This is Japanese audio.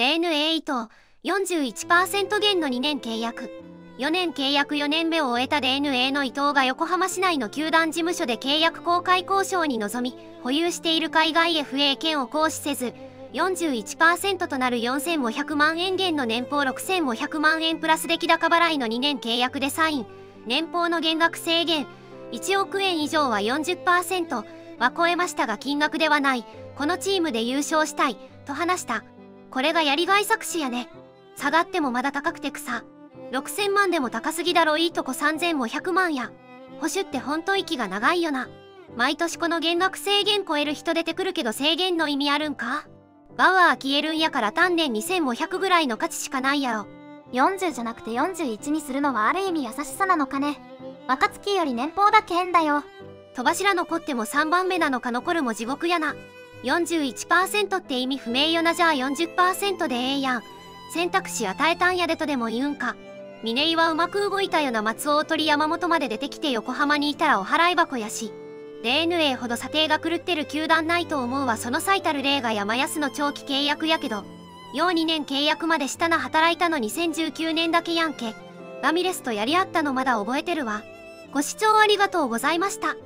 DNA 伊藤41%減の2年契約4年契約4年目を終えた DNA の伊藤が横浜市内の球団事務所で契約公開交渉に臨み保有している海外 FA 権を行使せず41%となる4500万円減の年俸6500万円プラス出来高払いの2年契約でサイン。年俸の減額制限。1億円以上は40%は超えましたが金額ではない。このチームで優勝したい。と話した。これがやりがい作詞やね。下がってもまだ高くて草6000万でも高すぎだろいいとこ3500万や。保守ってほんと息が長いよな。毎年この減額制限超える人出てくるけど制限の意味あるんか？バワー消えるんやから単年2500ぐらいの価値しかないやろ。40じゃなくて41にするのはある意味優しさなのかね。若月より年俸だけ変だよ。戸柱残っても3番目なのか残るも地獄やな。41%って意味不明よなじゃあ40%でええやん。選択肢与えたんやでとでも言うんか。峰井はうまく動いたよな松尾鳥山本まで出てきて横浜にいたらお払い箱やし。DNA ほど査定が狂ってる球団ないと思うわ。その最たる例が山安の長期契約やけど。要2年契約までしたな働いたの。2019年だけやんけ。ラミレスとやり合ったのまだ覚えてるわ。ご視聴ありがとうございました。